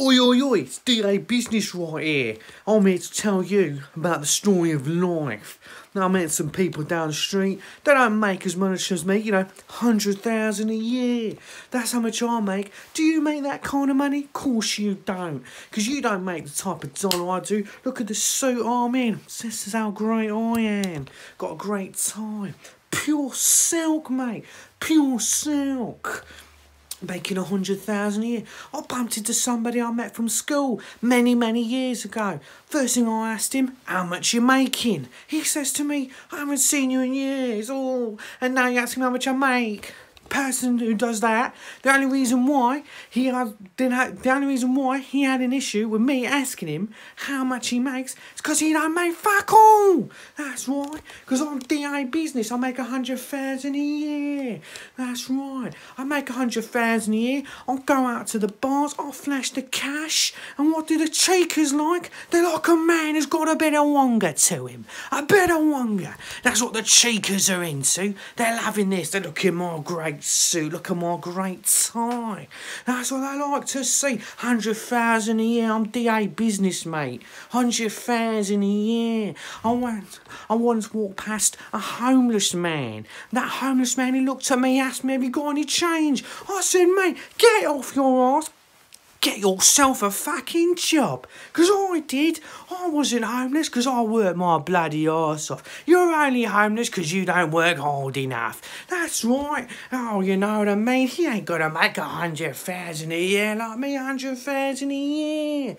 Oi, oi, oi, it's D A Bizness right here. I'm here to tell you about the story of life. Now, I met some people down the street. They don't make as much as me, you know, 100,000 a year. That's how much I make. Do you make that kind of money? Of course you don't. Because you don't make the type of dollar I do. Look at the suit I'm in. This is how great I am. Got a great time. Pure silk, mate. Pure silk making a hundred thousand a year. I bumped into somebody I met from school many, many years ago. First thing I asked him, how much you making? He says to me, I haven't seen you in years. Oh, and now you ask me how much I make person who does that, the only reason why he had, didn't have, the only reason why he had an issue with me asking him how much he makes is because he don't make fuck all. That's right. Because I'm D A Bizness. I make a hundred thousand a year. That's right. I make a hundred thousand a year. I'll go out to the bars. I'll flash the cash. And what do the cheekers like? They're like a man who's got a bit of wonga to him. A bit of wonga. That's what the cheekers are into. They're loving this. They're looking more great suit, look at my great tie. That's what I like to see. Hundred thousand a year, I'm D A Bizness, mate. Hundred thousand a year. I once, I once walked past a homeless man. That homeless man, he looked at me, asked me, have you got any change? I said, mate, get off your ass, get yourself a fucking job. Because I did. I wasn't homeless because I worked my bloody arse off. You're only homeless because you don't work hard enough. That's right. Oh, you know what I mean? He ain't going to make a hundred thousand a year like me, a hundred thousand a year.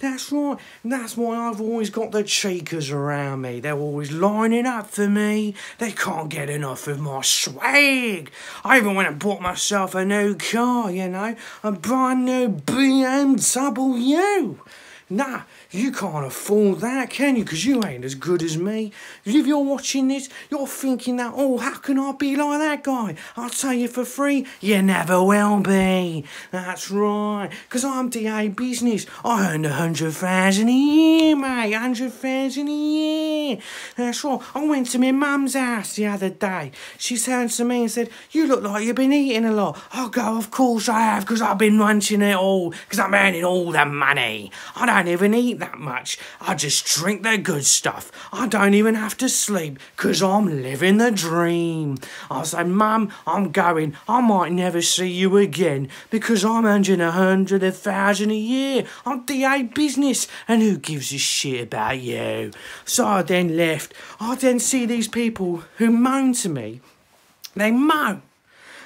That's right. That's why I've always got the cheekers around me. They're always lining up for me. They can't get enough of my swag. I even went and bought myself a new car, you know, a brand new BMW. BM Nah, you can't afford that, can you? Because you ain't as good as me. If you're watching this, you're thinking that, oh, how can I be like that guy? I'll tell you for free, you never will be. That's right, because I'm D A Bizness. I earn a hundred thousand a year, mate. Hundred thousand a year. That's right. I went to my mum's house the other day. She turned to me and said, you look like you've been eating a lot. I go, of course I have, because I've been munching it all, because I'm earning all the money. I don't don't even eat that much. I just drink the good stuff. I don't even have to sleep because I'm living the dream. I say, Mum, I'm going. I might never see you again because I'm earning a hundred a thousand a year. I'm D A Bizness and who gives a shit about you? So I then left. I then see these people who moan to me. They moan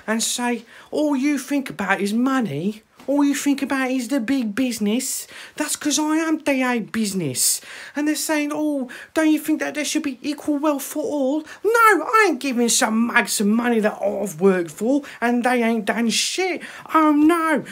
and say, all you think about is money all you think about is the big business. That's because I am D A Bizness. And they're saying, oh, don't you think that there should be equal wealth for all? No, I ain't giving some mugs some money that I've worked for and they ain't done shit. Oh no,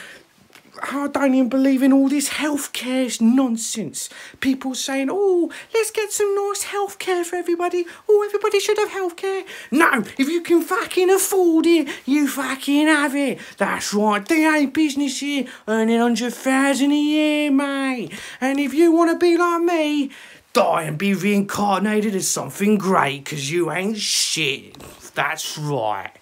I don't even believe in all this healthcare nonsense. People saying, oh, let's get some nice healthcare for everybody. Oh, everybody should have healthcare. No, if you can fucking afford it, you fucking have it. That's right, they ain't business here, earning 100,000 a year, mate. And if you want to be like me, die and be reincarnated as something great, because you ain't shit. That's right.